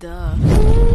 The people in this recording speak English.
Duh.